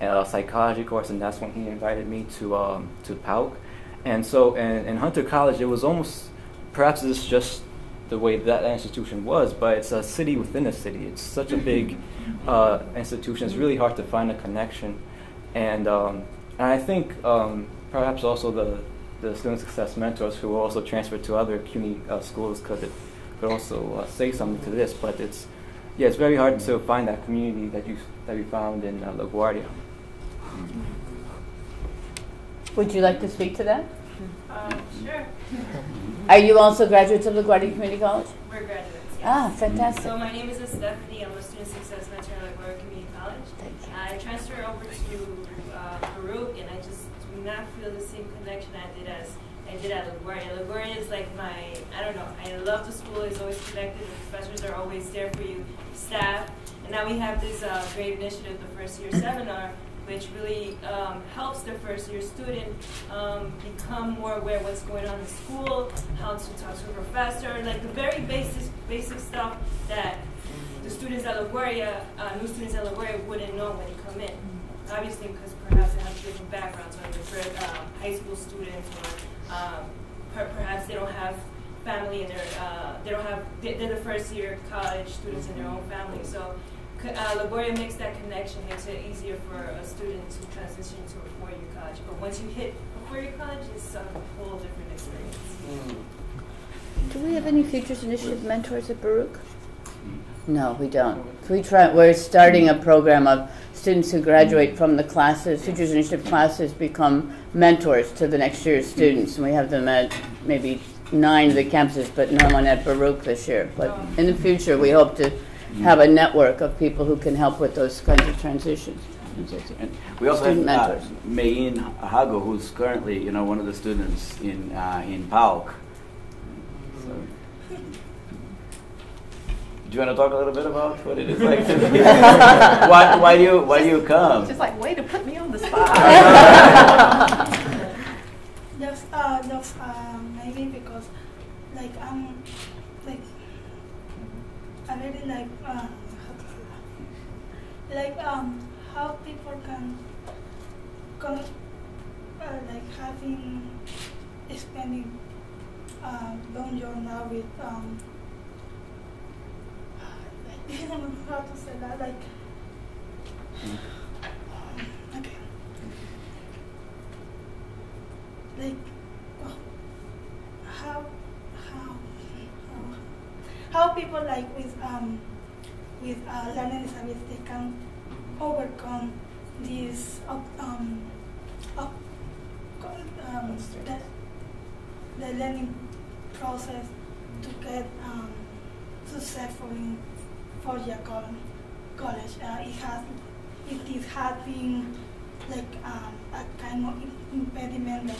uh, psychology course, and that's when he invited me to um, to PALC. And so in, in Hunter College, it was almost perhaps it's just the way that, that institution was, but it's a city within a city. It's such a big uh, institution. It's really hard to find a connection, and um, and I think um, perhaps also the the student success mentors who will also transfer to other CUNY uh, schools could could also uh, say something to this. But it's yeah, it's very hard to find that community that you that we found in uh, LaGuardia. Would you like to speak to that? Um, sure. Are you also graduates of LaGuardia Community College? We're graduates. Yes. Ah, fantastic. So my name is Stephanie. I'm a student success mentor at LaGuardia Community College. I transferred over to uh, Baruch, and I just do not feel the same connection I did as I did at LaGuardia. LaGuardia is like my, I don't know, I love the school. It's always connected. The professors are always there for you, staff. And now we have this uh, great initiative, the first year seminar, which really um, helps the first year student um, become more aware what's going on in school, how to talk to a professor, like the very basic, basic stuff that the students at LaGuardia, uh, new students at LaGuardia wouldn't know when they come in. Obviously, because perhaps they have different backgrounds, or different uh, high school students, or um, per- perhaps they don't have family in their, uh, they don't have, they- they're the first year college students in their own family. So uh, LaGuardia makes that connection, makes it easier for a student to transition to a four-year college. But once you hit a four-year college, it's a whole different experience. Do we have any Futures Initiative mentors at Baruch? No, we don't. We try, we're starting a program of students who graduate from the classes, Futures Initiative classes, become mentors to the next year's students. And we have them at maybe nine of the campuses, but no one at Baruch this year. But in the future, we hope to have a network of people who can help with those kinds of transitions. And we also Student have uh. Mayin Hago, who's currently, you know, one of the students in uh, in PALC. So, do you want to talk a little bit about what it is like to be? why, why do you why do you come? Just like, way to put me on the spot. Just, uh, just uh, maybe because, like, I'm, like, I really like, that? Like, um, how people can, con- uh, like, having, spending, uh, long journey with, um, I don't know how to say that, like, okay. like how how how how people like with um with uh, learning disabilities they can overcome this up, um up, um the, the learning process to get um successful in four year col- college. Uh, it has it is having like um, a kind of impediment like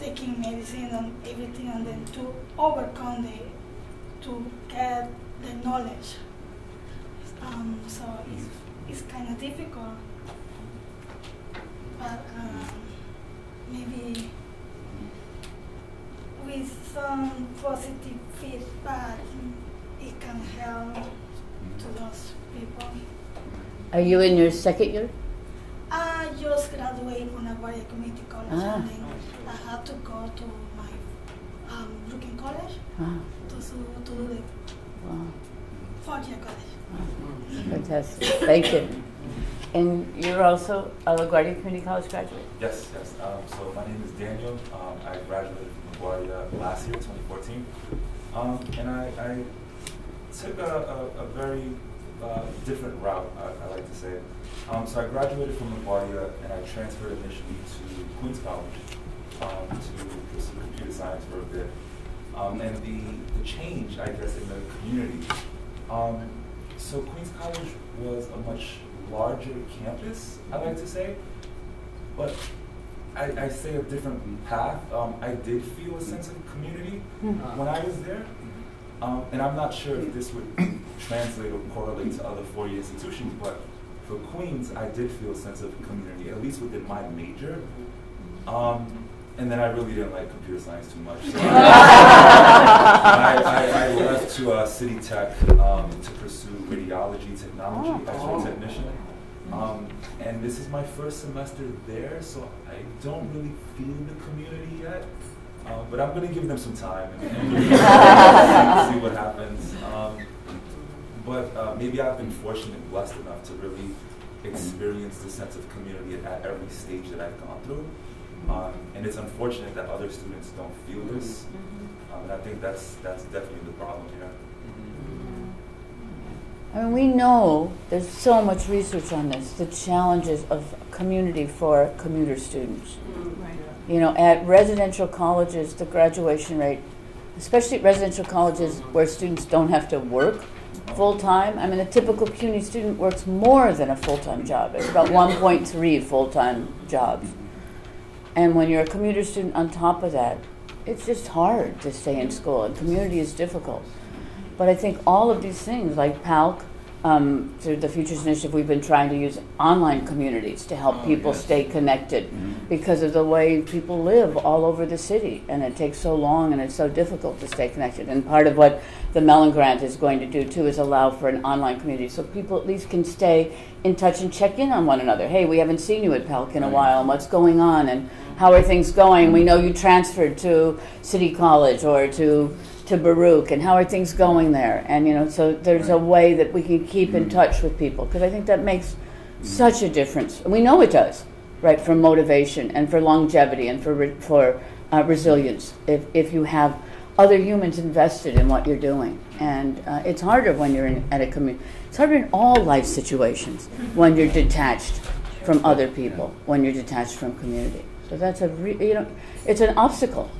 taking medicine and everything and then to overcome the to get the knowledge um, so it's, it's kind of difficult but um, maybe with some positive feedback it can help to those people Are you in your second year? I just graduated from LaGuardia Community College Ah. and then I had to go to my um, Brooklyn College Ah. to, to do the Wow. fourth college. Fantastic. Thank you. And you're also a LaGuardia Community College graduate? Yes, yes. Um, so my name is Daniel. Um, I graduated from LaGuardia last year, 2014. Um, and I, I took a, a, a very uh, different route, I, I like to say. Um, so I graduated from LaGuardia and I transferred initially to Queens College um, to pursue computer science for a bit. Um, and the, the change, I guess, in the community. Um, so Queens College was a much larger campus, I like to say. But I, I say a different path. Um, I did feel a sense of community Mhm. when I was there. Um, and I'm not sure if this would translate or correlate to other four-year institutions, but for Queens, I did feel a sense of community, at least within my major. Um, and then I really didn't like computer science too much. So I, I, I left to uh, City Tech um, to pursue radiology technology, Oh. X-ray technician. Um, and this is my first semester there, so I don't really feel the community yet. Um, but I'm going to give them some time and, and see what happens. Um, but uh, maybe I've been fortunate and blessed enough to really experience the sense of community at every stage that I've gone through. Um, and it's unfortunate that other students don't feel this. Um, and I think that's that's definitely the problem here. I mean, we know there's so much research on this, the challenges of community for commuter students. You know, at residential colleges, the graduation rate, especially at residential colleges where students don't have to work full time. I mean, a typical CUNY student works more than a full time job. It's about 1.3 full time jobs. And when you're a commuter student on top of that, it's just hard to stay in school, and community is difficult. But I think all of these things, like PALC, um, through the Futures Initiative, we've been trying to use online communities to help Oh, people yes. stay connected Mhm. because of the way people live all over the city. And it takes so long and it's so difficult to stay connected. And part of what the Mellon Grant is going to do too is allow for an online community so people at least can stay in touch and check in on one another. Hey, we haven't seen you at PALC in a while, and what's going on, and how are things going? We know you transferred to City College or to to Baruch, and how are things going there? And you know, so there's a way that we can keep in touch with people because I think that makes such a difference. We know it does, right? For motivation and for longevity and for re- for uh, resilience. If if you have other humans invested in what you're doing, and uh, it's harder when you're in, at a community. It's harder in all life situations when you're detached from other people, when you're detached from community. So that's a re- you know, it's an obstacle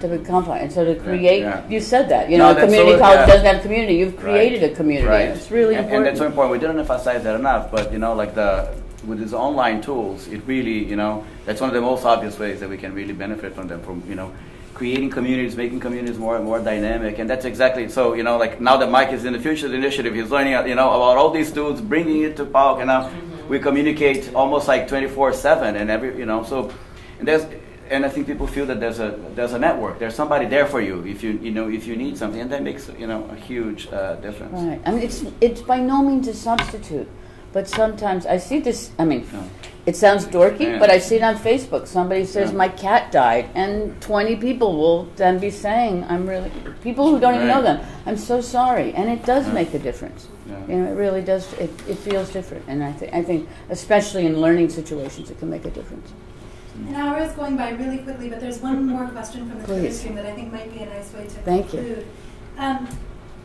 to become and so to create. yeah. You said that you No, know, a community so- college yeah. doesn't have a community. You've Right. created a community. Right. It's really and, important. And that's so important. We didn't emphasize that enough, but you know, like the with these online tools, it really, you know, that's one of the most obvious ways that we can really benefit from them. From you know, creating communities, making communities more and more dynamic, and that's exactly so. You know, like now that Mike is in the Futures Initiative, he's learning, you know, about all these tools, bringing it to PALC, and now we communicate almost like twenty four seven, and every, you know, so and there's. And I think people feel that there's a there's a network. There's somebody there for you if you you know if you need something, and that makes you know a huge uh, difference. Right. I mean, it's it's by no means a substitute, but sometimes I see this. I mean, it sounds dorky, Yeah. but I see it on Facebook. Somebody says Yeah. my cat died, and 20 people will then be saying, "I'm really." People who don't even know them, I'm so sorry, and it does Yeah. make a difference. You know, it really does. It, it feels different, and I think I think especially in learning situations, it can make a difference. An hour is going by really quickly, but there's one more question from the Twitter stream that I think might be a nice way to Thank you. conclude. Um,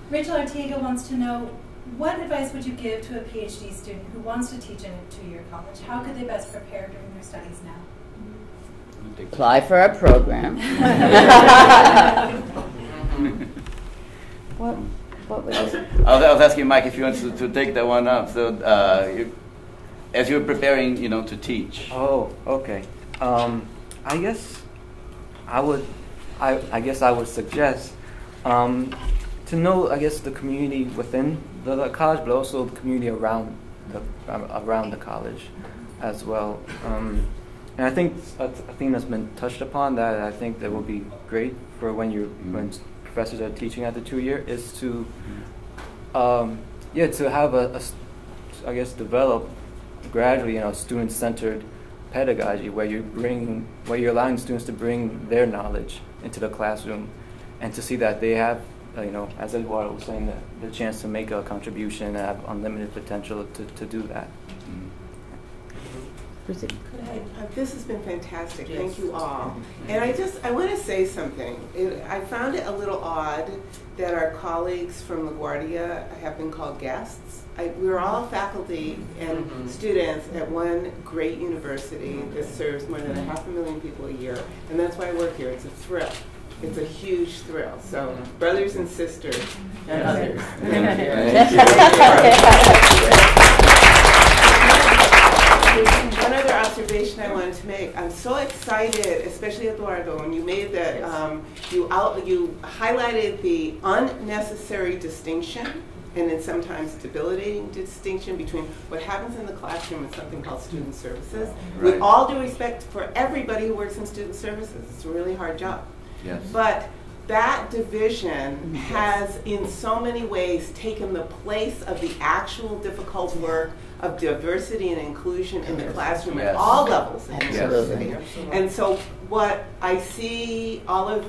Rachel Ortega wants to know, what advice would you give to a PhD student who wants to teach in a two-year college? How could they best prepare during their studies now? Apply for a program. what? What was? I was, I was asking Mike if you wants to, to take that one up. So, uh, you, as you're preparing, you know, to teach. Oh, okay. Um, I guess I would, I, I guess I would suggest um, to know, I guess, the community within the, the college, but also the community around the uh, around the college as well. Um, and I think a, a thing that's been touched upon that I think that will be great for when you when professors are teaching at the two year is to um, yeah to have a, a I guess develop gradually you know student centered pedagogy where you bring where you're allowing students to bring their knowledge into the classroom and to see that they have uh, you know as Eduardo was saying the, the chance to make a contribution and have unlimited potential to, to do that. Hi, uh, This has been fantastic. Yes. Thank you all. And I just, I want to say something. It, I found it a little odd that our colleagues from LaGuardia have been called guests. I, we're all faculty and Mhm. students at one great university that serves more than a half a million people a year. And that's why I work here. It's a thrill. It's a huge thrill. So, brothers and sisters and others. One other observation I wanted to make. I'm so excited, especially Eduardo, when you made that, um, you out, you highlighted the unnecessary distinction and then sometimes debilitating distinction between what happens in the classroom and something called student services. Right. With all due respect for everybody who works in student services, it's a really hard job. Yes. But that division has in so many ways taken the place of the actual difficult work of diversity and inclusion in the classroom at all levels. Of Yes. diversity. Absolutely. And so what I see all of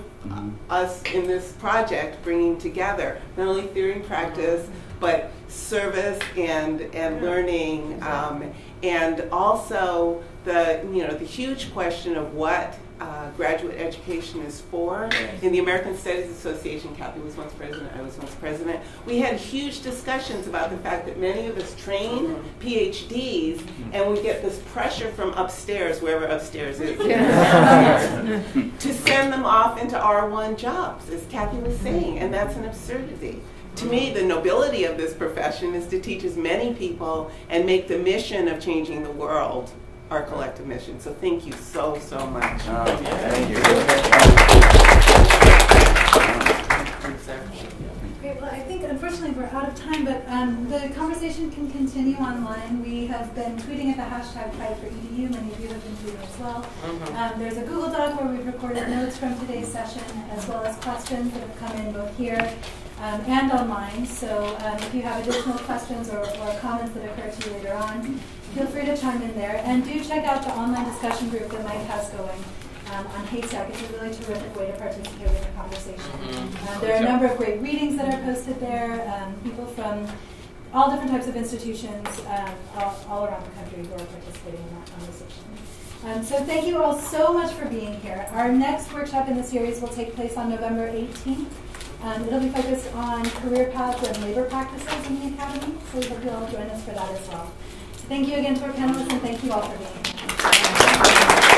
us in this project bringing together, not only theory and practice, but service and, and learning, um, and also the, you know, the huge question of what uh, graduate education is for. In the American Studies Association, Cathy was once president, I was once president, we had huge discussions about the fact that many of us train mm-hmm. PhDs mm-hmm. and we get this pressure from upstairs, wherever upstairs is, to send them off into R1 jobs, as Cathy was mm-hmm. saying, and that's an absurdity. To me, the nobility of this profession is to teach as many people and make the mission of changing the world our collective mission. So thank you so, so much. Thank you. Great, well, I think unfortunately we're out of time, but um, the conversation can continue online. We have been tweeting at the hashtag Fight for EDU. Many of you have been tweeting as well. Mhm. Um, there's a Google Doc where we've recorded notes from today's session, as well as questions that have come in both here um, and online. So um, if you have additional questions or, or comments that occur to you later on, feel free to chime in there. And do check out the online discussion group that Mike has going um, on HASTAC. It's a really terrific way to participate in the conversation. Um, there are a number of great readings that are posted there. Um, people from all different types of institutions um, all, all around the country who are participating in that conversation. Um, so thank you all so much for being here. Our next workshop in the series will take place on November 18th. Um, it'll be focused on career paths and labor practices in the academy, so we hope you'll all join us for that as well. Thank you again to our panelists, and thank you all for being here.